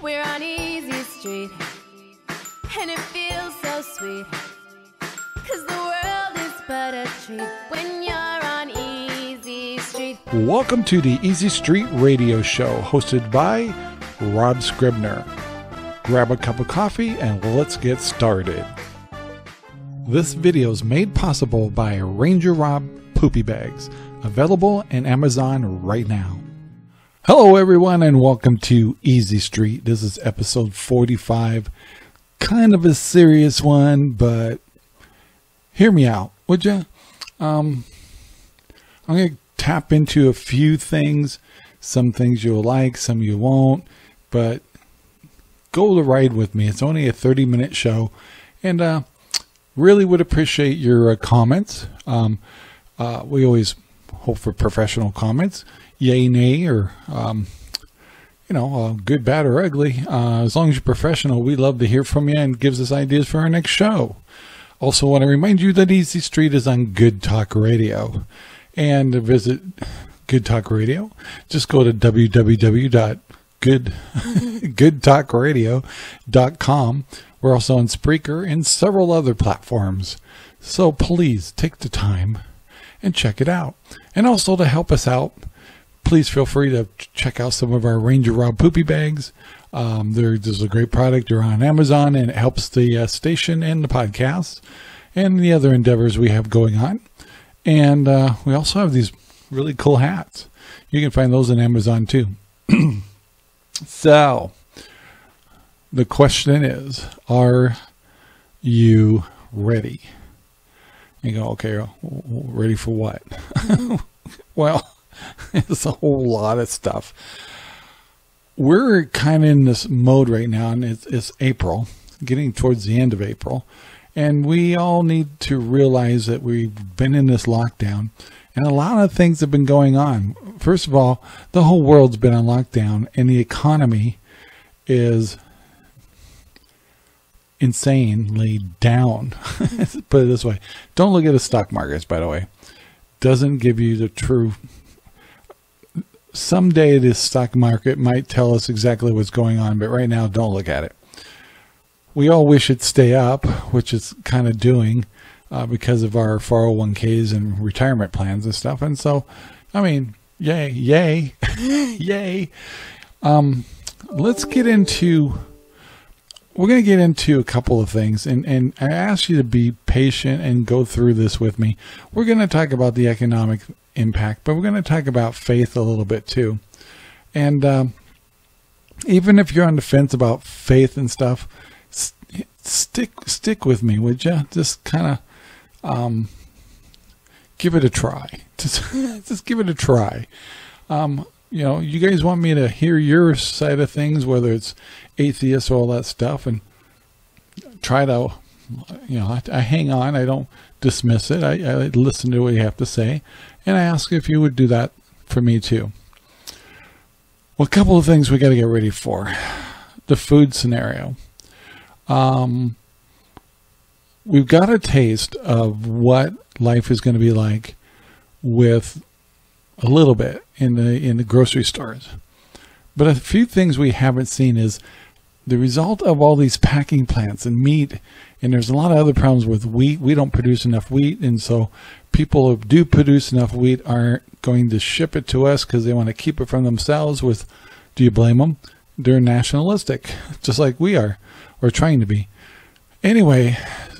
We're on Easy Street, and it feels so sweet. Cause the world is but a treat when you're on Easy Street. Welcome to the Easy Street Radio Show, hosted by Rob Scribner. Grab a cup of coffee and let's get started. This video is made possible by Ranger Rob Poopy Bags, available in Amazon right now. Hello, everyone, and welcome to Easy Street. This is episode 45. Kind of a serious one, but hear me out, would you? Um, I'm going to tap into a few things. Some things you'll like, some you won't, but go the ride with me. It's only a 30 minute show, and uh, really would appreciate your uh, comments. Um, uh, we always hope for professional comments, yay, nay, or um, you know, uh, good, bad, or ugly. Uh, as long as you're professional, we love to hear from you and gives us ideas for our next show. Also, want to remind you that Easy Street is on Good Talk Radio, and visit Good Talk Radio, just go to goodtalkradio.com. We're also on Spreaker and several other platforms. So please take the time and check it out. And also to help us out, please feel free to check out some of our Ranger Rob Poopy Bags. Um, they're, there's a great product. They're on Amazon and it helps the uh, station and the podcast and the other endeavors we have going on. And uh, we also have these really cool hats. You can find those on Amazon too. so, the question is Are you ready? You go, okay, ready for what? well, it's a whole lot of stuff. We're kind of in this mode right now, and it's, it's April, getting towards the end of April, and we all need to realize that we've been in this lockdown, and a lot of things have been going on. First of all, the whole world's been on lockdown, and the economy is insanely down. Put it this way. Don't look at the stock markets, by the way. Doesn't give you the true. Someday the stock market might tell us exactly what's going on, but right now, don't look at it. We all wish it'd stay up, which it's kind of doing uh, because of our 401ks and retirement plans and stuff. And so, I mean, yay, yay, yay. Um, let's get into we're going to get into a couple of things, and, and I ask you to be patient and go through this with me. We're going to talk about the economic impact, but we're going to talk about faith a little bit too. And um, even if you're on the fence about faith and stuff, st- stick stick with me, would you? Just kind of um, give it a try. Just just give it a try. Um, you know, you guys want me to hear your side of things, whether it's atheists or all that stuff, and try to, you know, I, I hang on. I don't dismiss it. I, I, listen to what you have to say, and I ask if you would do that for me too. Well, a couple of things we got to get ready for. The food scenario. Um, we've got a taste of what life is going to be like with a little bit in the in the grocery stores. But a few things we haven't seen is the result of all these packing plants and meat and there's a lot of other problems with wheat. We don't produce enough wheat and so people who do produce enough wheat aren't going to ship it to us because they want to keep it from themselves with do you blame them? They're nationalistic, just like we are, or trying to be. Anyway,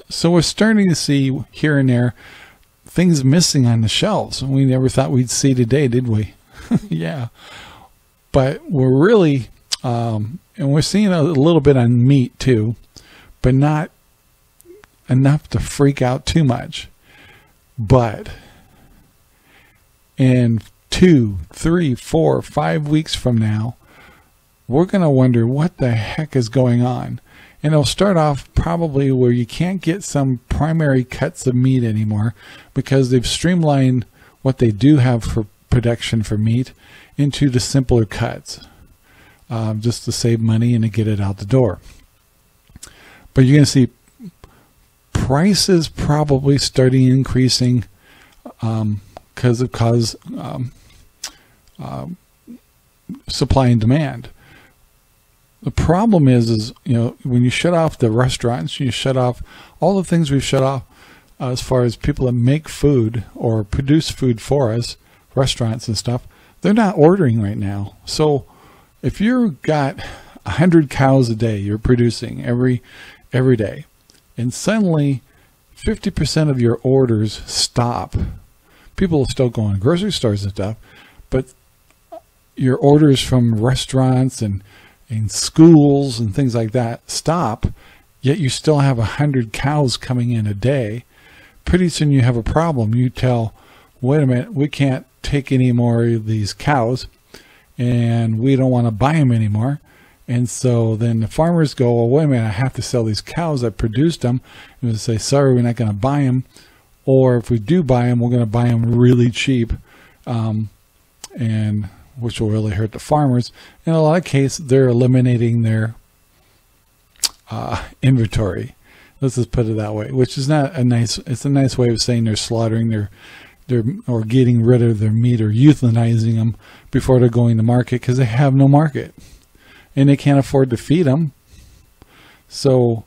so we're starting to see here and there things missing on the shelves. And we never thought we'd see today, did we? yeah. But we're really, um, and we're seeing a little bit on meat too, but not enough to freak out too much. But in two, three, four, five weeks from now, we're going to wonder what the heck is going on. And it'll start off probably where you can't get some primary cuts of meat anymore because they've streamlined what they do have for production for meat into the simpler cuts um, just to save money and to get it out the door. But you're going to see prices probably starting increasing um, because of cause um, uh, supply and demand. The problem is, is you know, when you shut off the restaurants, you shut off all the things we've shut off uh, as far as people that make food or produce food for us, restaurants and stuff. They're not ordering right now. So if you've got a hundred cows a day you're producing every every day, and suddenly 50% of your orders stop. People still go in grocery stores and stuff, but your orders from restaurants and, and schools and things like that stop, yet you still have a hundred cows coming in a day. Pretty soon you have a problem. You tell, wait a minute, we can't take any more of these cows and we don't want to buy them anymore. And so then the farmers go, well, wait a minute, I have to sell these cows that produced them. And they say, sorry, we're not going to buy them. Or if we do buy them, we're going to buy them really cheap. Um, and which will really hurt the farmers. In a lot of cases, they're eliminating their uh, inventory. Let's just put it that way, which is not a nice. It's a nice way of saying they're slaughtering their, their or getting rid of their meat or euthanizing them before they're going to market because they have no market and they can't afford to feed them. So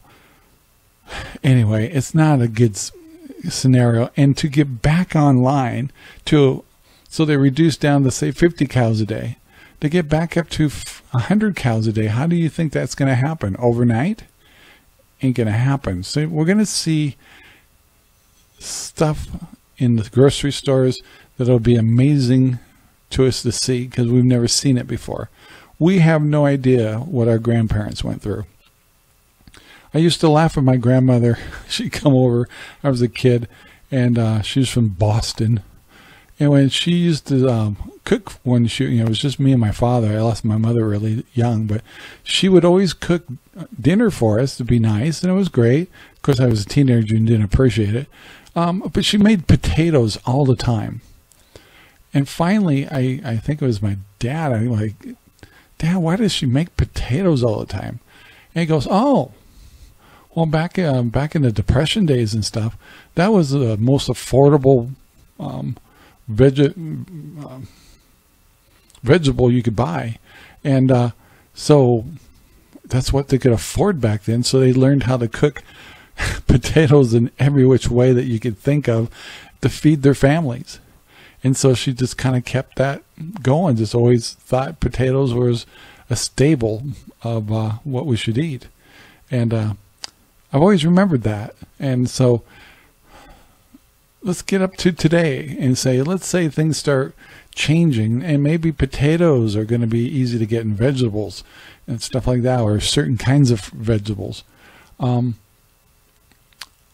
anyway, it's not a good scenario. And to get back online to, so they reduce down to say 50 cows a day, to get back up to 100 cows a day. How do you think that's going to happen overnight? Ain't going to happen. So we're going to see stuff in the grocery stores that'll be amazing to us to see because we've never seen it before. We have no idea what our grandparents went through. I used to laugh at my grandmother. She'd come over. I was a kid, and uh, she was from Boston. And when she used to um, cook when she, you know, it was just me and my father. I lost my mother really young, but she would always cook dinner for us to be nice, and it was great. Of course, I was a teenager and didn't appreciate it. Um, but she made potatoes all the time. And finally, I, I think it was my dad. I'm like, Dad, why does she make potatoes all the time? And he goes, Oh, well, back uh, back in the Depression days and stuff, that was the most affordable um, uh, vegetable you could buy, and uh, so that's what they could afford back then. So they learned how to cook potatoes in every which way that you could think of to feed their families. And so she just kind of kept that going, just always thought potatoes was a staple of uh, what we should eat. And uh, I've always remembered that. And so let's get up to today and say, let's say things start changing and maybe potatoes are going to be easy to get in vegetables and stuff like that, or certain kinds of vegetables. Um,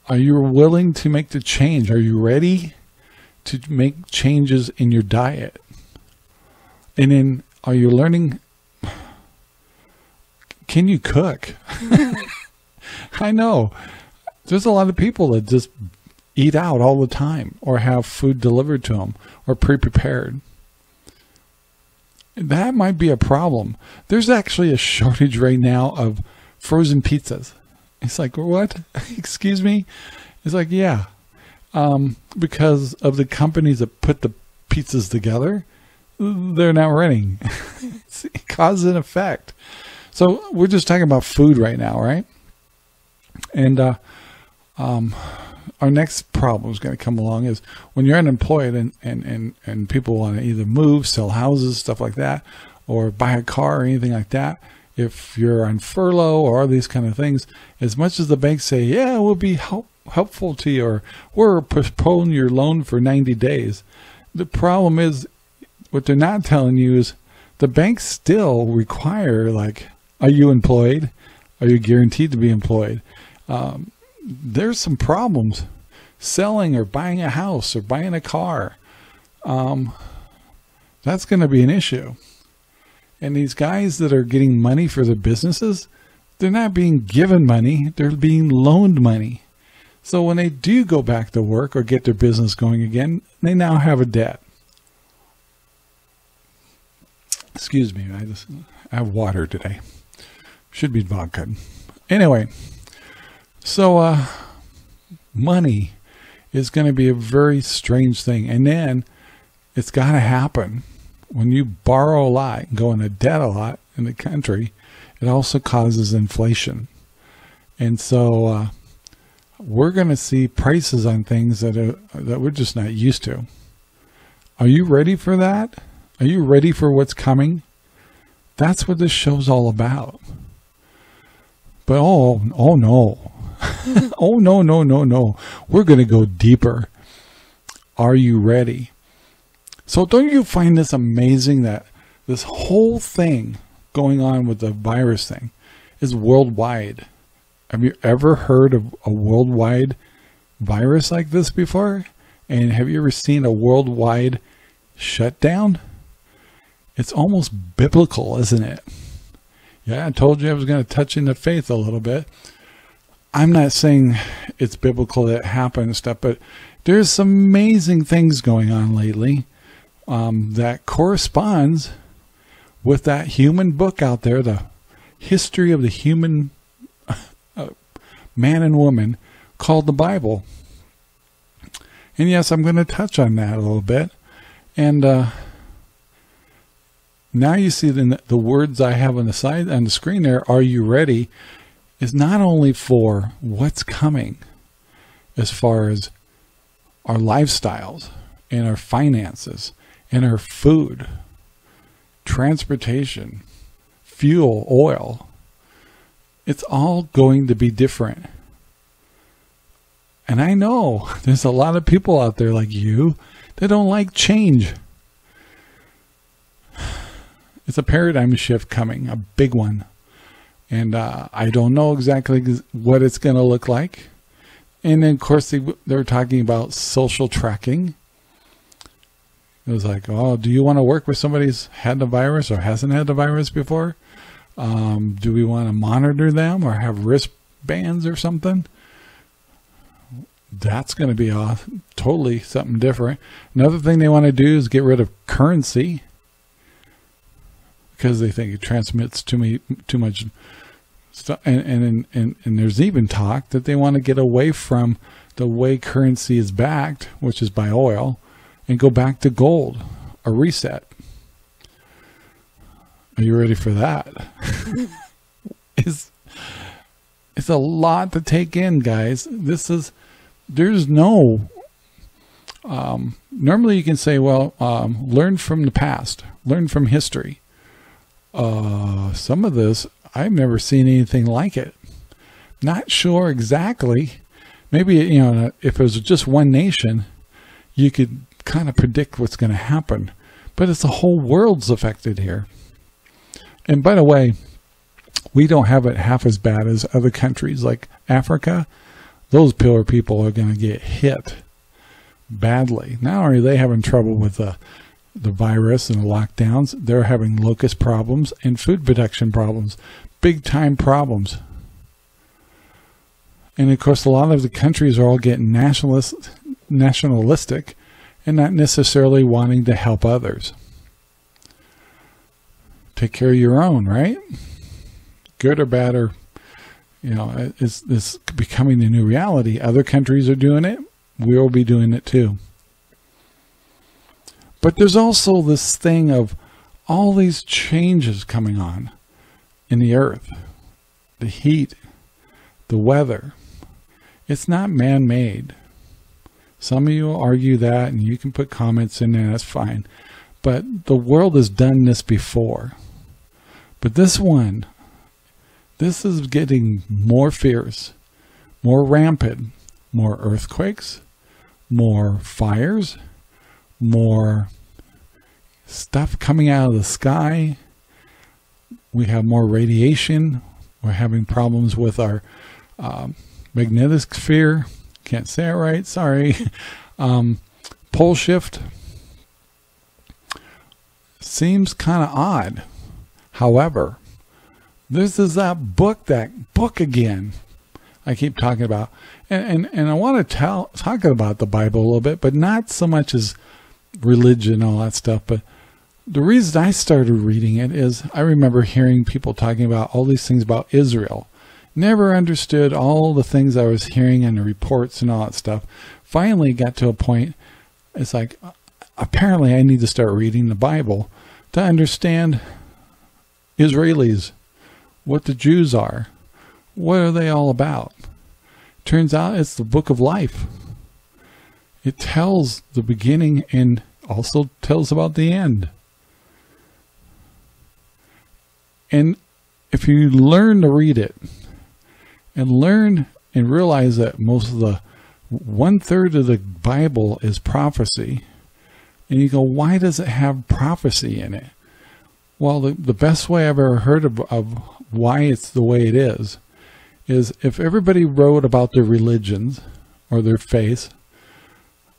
are you willing to make the change? Are you ready to make changes in your diet? And then are you learning? Can you cook? I know there's a lot of people that just eat out all the time or have food delivered to them or pre-prepared. That might be a problem. There's actually a shortage right now of frozen pizzas. It's like, what? Excuse me? It's like, yeah, um, because of the companies that put the pizzas together, they're not running. it's cause and effect. So we're just talking about food right now, right? And uh, um, our next problem is going to come along is when you're unemployed and, and, and, and people want to either move, sell houses, stuff like that, or buy a car or anything like that. If you're on furlough or these kind of things, as much as the banks say, yeah, we'll be help helpful to you or we're postpone your loan for 90 days. The problem is what they're not telling you is the banks still require like, are you employed? Are you guaranteed to be employed? Um, there's some problems selling or buying a house or buying a car. Um, that's going to be an issue. And these guys that are getting money for their businesses, they're not being given money, they're being loaned money. So when they do go back to work or get their business going again, they now have a debt. Excuse me, I just I have water today. Should be vodka. Anyway, so uh, money is going to be a very strange thing, and then it's got to happen when you borrow a lot and go into debt a lot in the country. it also causes inflation. And so uh, we're going to see prices on things that are, that we're just not used to. Are you ready for that? Are you ready for what's coming? That's what this show's all about. But oh, oh no. oh no, no, no, no. We're going to go deeper. Are you ready? So don't you find this amazing that this whole thing going on with the virus thing is worldwide? Have you ever heard of a worldwide virus like this before? And have you ever seen a worldwide shutdown? It's almost biblical, isn't it? Yeah, I told you I was going to touch into faith a little bit. I'm not saying it's biblical that it happened and stuff, but there's some amazing things going on lately um, that corresponds with that human book out there, the history of the human uh, man and woman called the Bible. And yes, I'm going to touch on that a little bit. And uh, now you see the, the words I have on the side on the screen there, are you ready, is not only for what's coming as far as our lifestyles and our finances and our food, transportation, fuel, oil. It's all going to be different. And I know there's a lot of people out there like you that don't like change. It's a paradigm shift coming, a big one. And uh, I don't know exactly what it's going to look like. And then, of course, they, they were talking about social tracking it was like, oh, do you want to work with somebody who's had the virus or hasn't had the virus before? Um, do we want to monitor them or have wristbands or something? That's going to be a, totally something different. Another thing they want to do is get rid of currency because they think it transmits too, me, too much stuff. And, and, and, and there's even talk that they want to get away from the way currency is backed, which is by oil and go back to gold, a reset. Are you ready for that? it's, it's a lot to take in, guys. This is, there's no, um, normally you can say, well, um, learn from the past, learn from history. Uh, some of this, I've never seen anything like it. Not sure exactly. Maybe, you know, if it was just one nation, you could kind of predict what's going to happen. But it's the whole world's affected here. And by the way, we don't have it half as bad as other countries like Africa. Those poor people are going to get hit badly. Not only are they having trouble with the the virus and the lockdowns, they're having locust problems and food production problems, big time problems. And of course, a lot of the countries are all getting nationalist, nationalistic and not necessarily wanting to help others. Take care of your own, right? Good or bad or, you know, it's, it's becoming the new reality. Other countries are doing it. We will be doing it too. But there's also this thing of all these changes coming on in the earth, the heat, the weather. It's not man-made. Some of you will argue that, and you can put comments in there, that's fine. But the world has done this before. But this one, this is getting more fierce, more rampant, more earthquakes, more fires, more stuff coming out of the sky. We have more radiation. We're having problems with our uh, magnetic sphere can't say it right, sorry. Um, pole shift seems kind of odd. However, this is that book, that book again I keep talking about. And, and, and I want to tell, talk about the Bible a little bit, but not so much as religion and all that stuff. But the reason I started reading it is I remember hearing people talking about all these things about Israel Never understood all the things I was hearing and the reports and all that stuff. Finally got to a point, it's like, apparently I need to start reading the Bible to understand Israelis, what the Jews are. What are they all about? Turns out it's the book of life. It tells the beginning and also tells about the end. And if you learn to read it and learn and realize that most of the one third of the Bible is prophecy, and you go, why does it have prophecy in it? Well, the, the best way I've ever heard of, of why it's the way it is, is if everybody wrote about their religions or their faith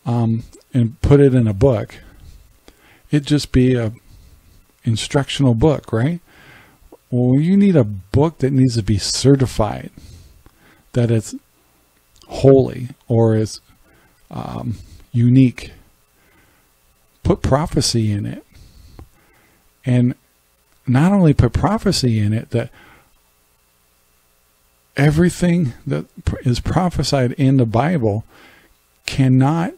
um, and put it in a book, it'd just be a instructional book, right? Well, you need a book that needs to be certified that it's holy or is um, unique. Put prophecy in it. And not only put prophecy in it, that everything that is prophesied in the Bible cannot,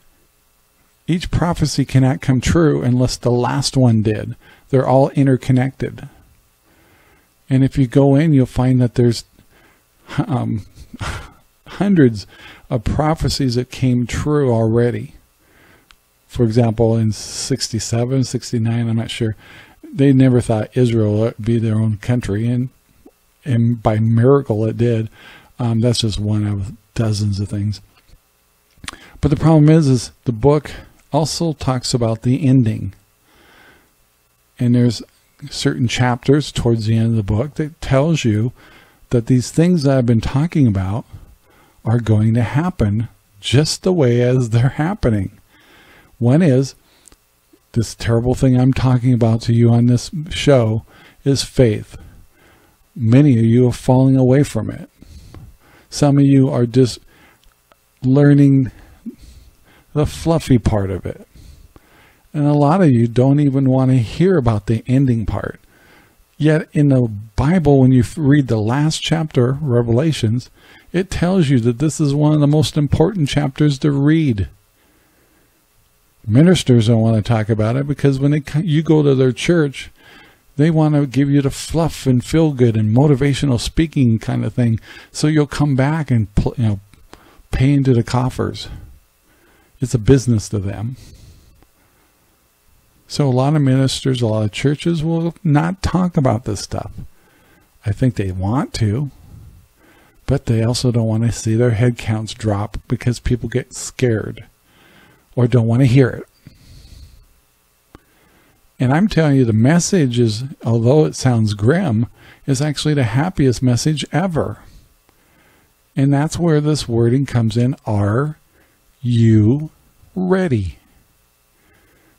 each prophecy cannot come true unless the last one did. They're all interconnected. And if you go in, you'll find that there's um, hundreds of prophecies that came true already. For example, in 67, 69, I'm not sure, they never thought Israel would be their own country, and and by miracle it did. Um, that's just one of dozens of things. But the problem is, is the book also talks about the ending, and there's certain chapters towards the end of the book that tells you that these things that I've been talking about are going to happen just the way as they're happening. One is this terrible thing I'm talking about to you on this show is faith. Many of you are falling away from it. Some of you are just learning the fluffy part of it. And a lot of you don't even want to hear about the ending part. Yet in the Bible, when you read the last chapter, Revelations, it tells you that this is one of the most important chapters to read. Ministers don't want to talk about it because when they, you go to their church, they want to give you the fluff and feel good and motivational speaking kind of thing. So you'll come back and you know pay into the coffers. It's a business to them. So a lot of ministers, a lot of churches will not talk about this stuff. I think they want to, but they also don't want to see their head counts drop because people get scared or don't want to hear it. And I'm telling you, the message is, although it sounds grim, is actually the happiest message ever. And that's where this wording comes in. Are you ready?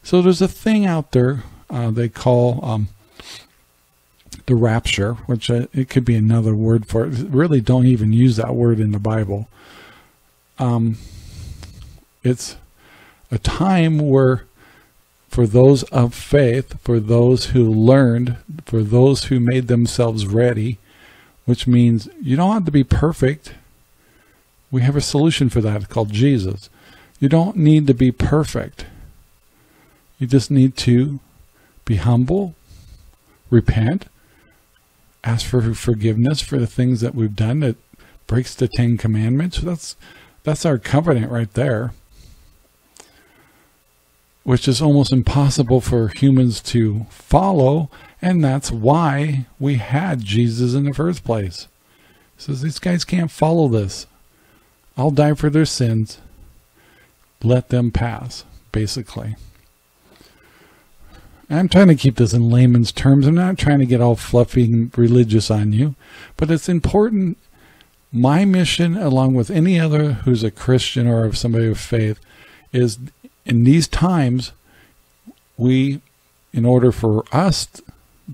So there's a thing out there uh, they call um, the rapture, which uh, it could be another word for it. Really don't even use that word in the Bible. Um, it's a time where for those of faith, for those who learned, for those who made themselves ready, which means you don't have to be perfect. We have a solution for that called Jesus. You don't need to be perfect. You just need to be humble, repent, ask for forgiveness for the things that we've done that breaks the Ten Commandments. That's that's our covenant right there, which is almost impossible for humans to follow, and that's why we had Jesus in the first place. He says these guys can't follow this. I'll die for their sins. Let them pass, basically. I'm trying to keep this in layman's terms. I'm not trying to get all fluffy and religious on you, but it's important. My mission, along with any other who's a Christian or of somebody of faith, is in these times, we, in order for us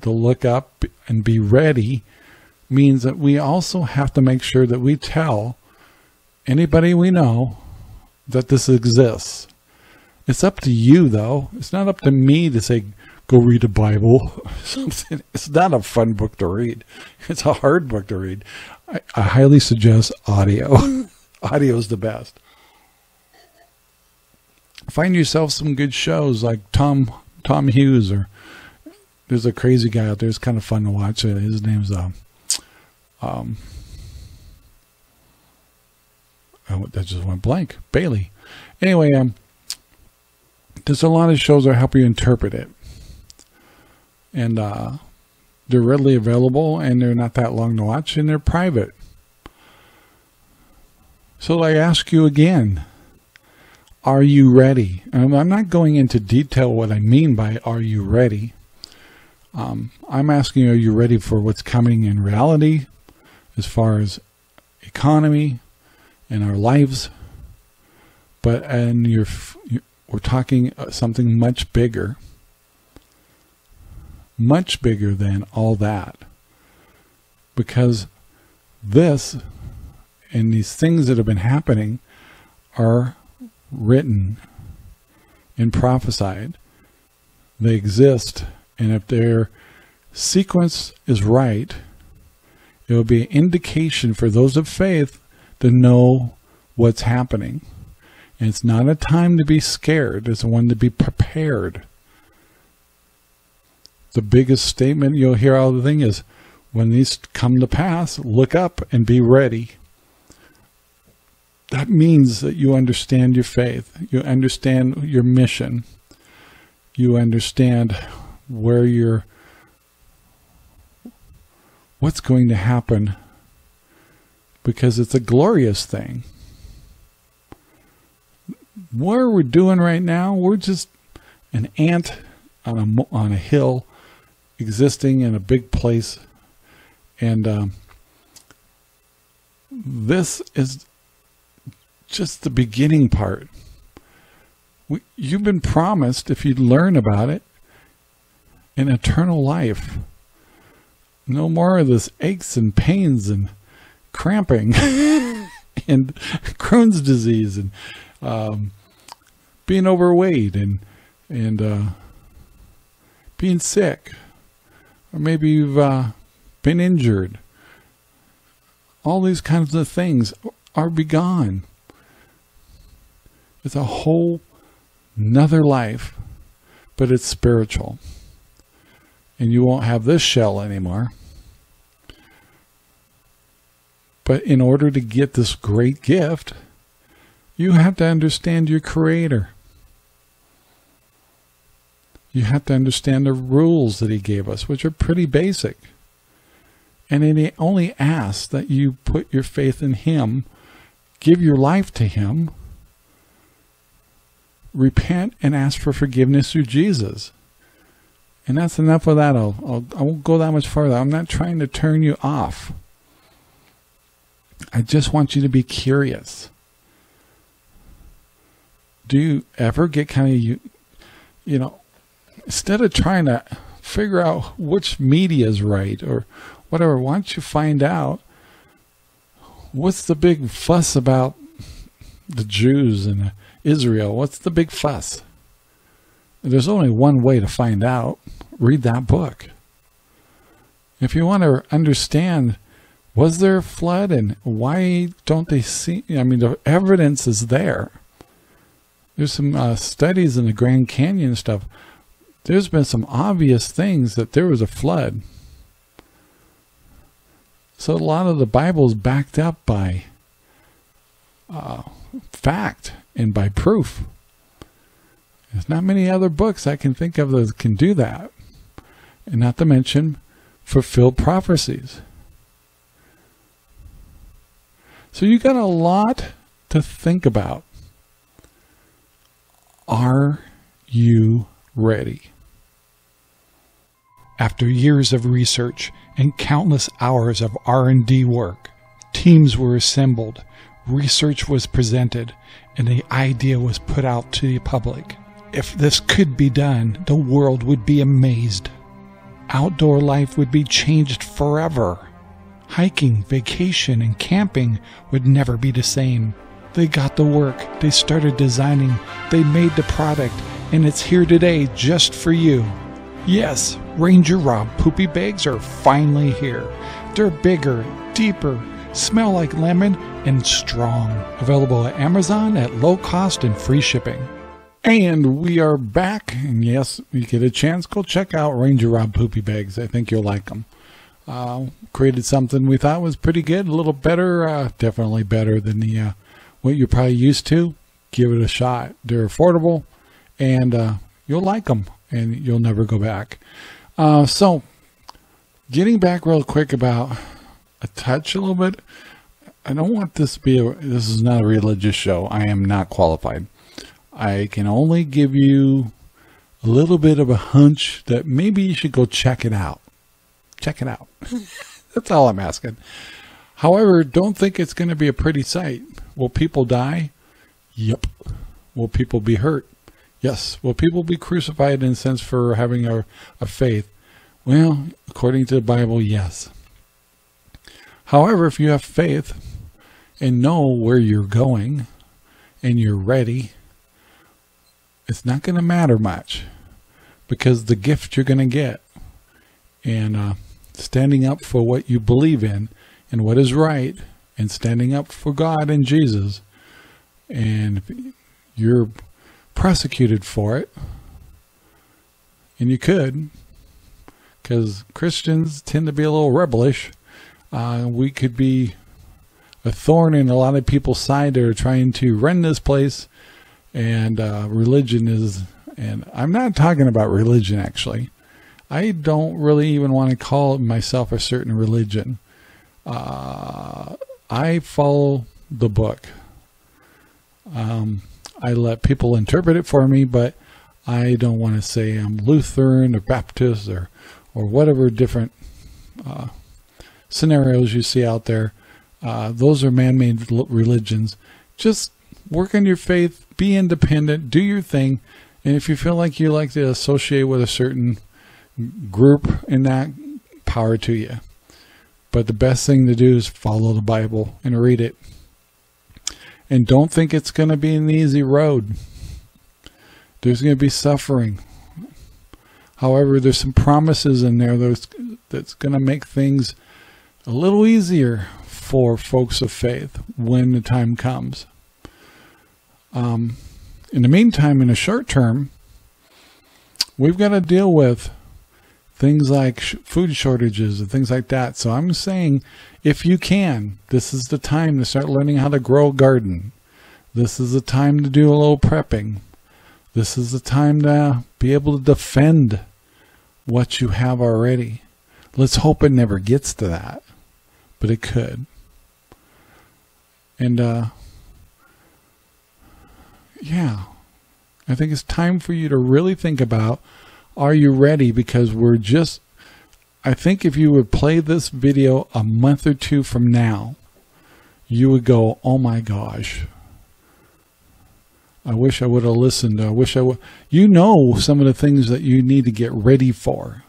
to look up and be ready, means that we also have to make sure that we tell anybody we know that this exists. It's up to you, though. It's not up to me to say, go read a Bible. Something. It's not a fun book to read. It's a hard book to read. I, I highly suggest audio. audio is the best. Find yourself some good shows like Tom Tom Hughes or there's a crazy guy out there. It's kind of fun to watch. His name's uh, Um, oh, that just went blank. Bailey. Anyway, um, there's a lot of shows that help you interpret it, and uh, they're readily available, and they're not that long to watch, and they're private. So I ask you again, are you ready? And I'm not going into detail what I mean by are you ready. Um, I'm asking, are you ready for what's coming in reality as far as economy and our lives? But and you're, we're talking uh, something much bigger, much bigger than all that, because this and these things that have been happening are written and prophesied. They exist and if their sequence is right, it will be an indication for those of faith to know what's happening. And it's not a time to be scared, it's a one to be prepared. The biggest statement you'll hear out of the thing is, when these come to pass, look up and be ready. That means that you understand your faith, you understand your mission, you understand where you're what's going to happen because it's a glorious thing. What are we're doing right now, we're just an ant on a on a hill, existing in a big place, and um, this is just the beginning part. We, you've been promised, if you learn about it, an eternal life. No more of this aches and pains and cramping and Crohn's disease and um, being overweight and and uh, being sick, or maybe you've uh, been injured. All these kinds of things are begone. It's a whole another life, but it's spiritual and you won't have this shell anymore. But in order to get this great gift, you have to understand your creator. You have to understand the rules that he gave us, which are pretty basic. And he only asks that you put your faith in him, give your life to him, repent and ask for forgiveness through Jesus. And that's enough of that. I'll, I'll, I won't go that much further. I'm not trying to turn you off. I just want you to be curious. Do you ever get kind of, you, you know, instead of trying to figure out which media is right or whatever, why don't you find out what's the big fuss about the Jews and Israel? What's the big fuss? There's only one way to find out. Read that book. If you want to understand, was there a flood and why don't they see? I mean, the evidence is there. There's some uh, studies in the Grand Canyon stuff. There's been some obvious things that there was a flood. So a lot of the Bible is backed up by uh, fact and by proof. There's not many other books I can think of that can do that. And not to mention fulfilled prophecies. So you got a lot to think about. Are you ready? After years of research and countless hours of R&D work, teams were assembled, research was presented, and the idea was put out to the public. If this could be done, the world would be amazed. Outdoor life would be changed forever. Hiking, vacation, and camping would never be the same. They got the work, they started designing, they made the product, and it's here today just for you. Yes, Ranger Rob poopy bags are finally here. They're bigger, deeper, smell like lemon, and strong. Available at Amazon at low cost and free shipping. And we are back. And yes, you get a chance, go check out Ranger Rob Poopy Bags. I think you'll like them. uh, created something we thought was pretty good, a little better, uh, definitely better than the uh, what you're probably used to. Give it a shot. They're affordable, and uh, you'll like them, and you'll never go back. Uh, so, getting back real quick about a touch a little bit. I don't want this to be a, this is not a religious show. I am not qualified. I can only give you a little bit of a hunch that maybe you should go check it out. Check it out. That's all I'm asking. However, don't think it's going to be a pretty sight. Will people die? Yep. Will people be hurt? Yes. Will people be crucified in a sense for having a, a faith? Well, according to the Bible, yes. However, if you have faith and know where you're going and you're ready, it's not going to matter much because the gift you're going to get and uh, standing up for what you believe in and what is right and standing up for God and Jesus and you're prosecuted for it. And you could because Christians tend to be a little rebellish. Uh, we could be a thorn in a lot of people's side. That are trying to run this place and uh, religion is and I'm not talking about religion actually. I don't really even want to call myself a certain religion. Uh, I follow the book. Um, I let people interpret it for me but I don't want to say I'm Lutheran or Baptist or or whatever different uh, scenarios you see out there. Uh, those are man-made religions. Just work on your faith, be independent, do your thing, and if you feel like you like to associate with a certain group in that, power to you. But the best thing to do is follow the Bible and read it. And don't think it's going to be an easy road. There's going to be suffering. However, there's some promises in there that's, that's going to make things a little easier for folks of faith when the time comes. Um, in the meantime, in the short term, we've got to deal with things like sh food shortages and things like that. So I'm saying if you can, this is the time to start learning how to grow a garden. This is the time to do a little prepping. This is the time to be able to defend what you have already. Let's hope it never gets to that but it could. And, uh, yeah, I think it's time for you to really think about, are you ready? Because we're just, I think if you would play this video a month or two from now, you would go, oh my gosh, I wish I would have listened. I wish I would. You know some of the things that you need to get ready for.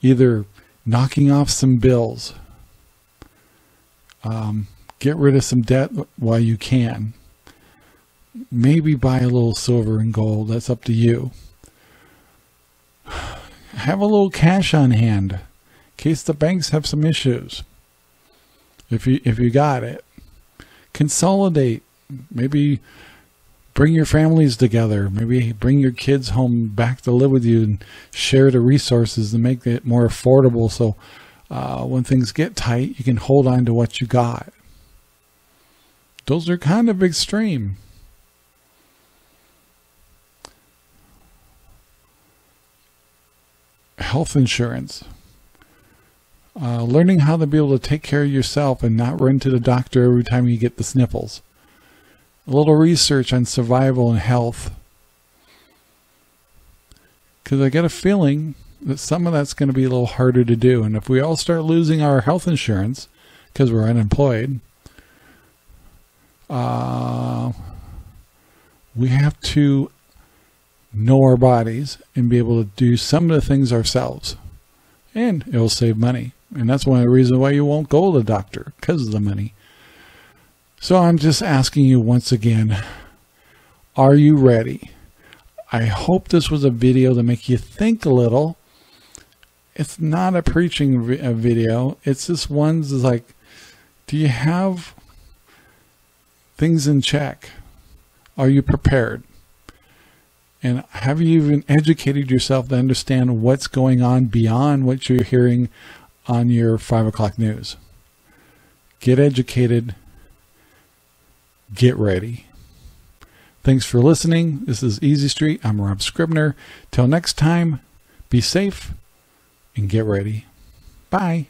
Either knocking off some bills, um, get rid of some debt while you can. Maybe buy a little silver and gold. That's up to you. Have a little cash on hand in case the banks have some issues. If you if you got it, consolidate. Maybe bring your families together. Maybe bring your kids home back to live with you and share the resources and make it more affordable so uh, when things get tight, you can hold on to what you got. Those are kind of extreme. Health insurance. Uh, learning how to be able to take care of yourself and not run to the doctor every time you get the sniffles. A little research on survival and health. Because I get a feeling that some of that's going to be a little harder to do. And if we all start losing our health insurance because we're unemployed, uh, we have to know our bodies and be able to do some of the things ourselves. And it'll save money. And that's one of the reasons why you won't go to the doctor, because of the money. So I'm just asking you once again, are you ready? I hope this was a video to make you think a little it's not a preaching video. It's just one's like, do you have things in check? Are you prepared? And have you even educated yourself to understand what's going on beyond what you're hearing on your five o'clock news. Get educated. Get ready. Thanks for listening. This is Easy Street. I'm Rob Scribner. Till next time, be safe and get ready. Bye.